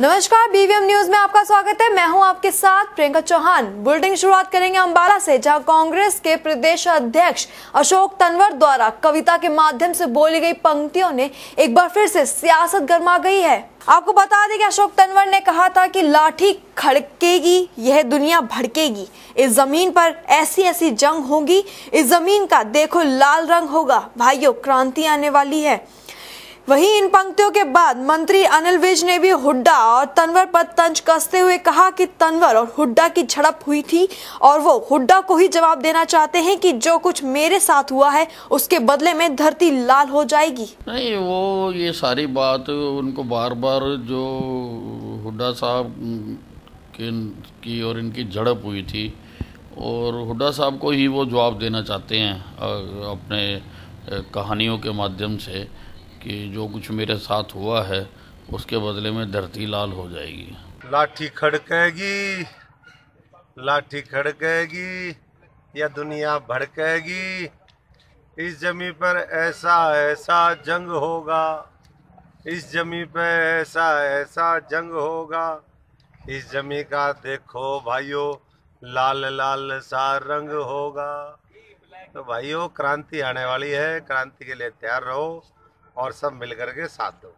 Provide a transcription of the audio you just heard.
नमस्कार BVM news में आपका स्वागत है। मैं हूँ आपके साथ प्रियंका चौहान। बुलेटिन शुरुआत करेंगे अंबाला से, जहाँ कांग्रेस के प्रदेश अध्यक्ष अशोक तनवर द्वारा कविता के माध्यम से बोली गई पंक्तियों ने एक बार फिर से सियासत गर्मा गई है। आपको बता दें कि अशोक तनवर ने कहा था कि लाठी खड़केगी, यह दुनिया भड़केगी। इस ज़मीन पर ऐसी ऐसी जंग होगी, इस ज़मीन का देखो लाल रंग होगा। भाइयों, क्रांति आने वाली है। वहीं इन पंक्तियों के बाद मंत्री अनिल विज ने भी हुड्डा और तनवर पर तंज कसते हुए कहा कि तनवर और हुड्डा की झड़प हुई थी और वो हुड्डा को ही जवाब देना चाहते हैं कि जो कुछ मेरे साथ हुआ है, उसके बदले में धरती लाल हो जाएगी। नहीं, वो, ये सारी बात उनको बार बार जो हुड्डा साहब की और इनकी झड़प हुई थी, और हुड्डा साहब को ही वो जवाब देना चाहते हैं अपने कहानियों के माध्यम से। कि जो कुछ मेरे साथ हुआ है, उसके बदले में धरती लाल हो जाएगी। लाठी खड़केगी लाठी खड़केगी, या दुनिया भड़केगी, इस जमी पर ऐसा ऐसा जंग होगा, इस जमी पर ऐसा ऐसा जंग होगा, इस जमी का देखो भाइयों, लाल लाल सा रंग होगा। तो भाइयों, क्रांति आने वाली है, क्रांति के लिए तैयार रहो। और सब मिलकर के साथ दो।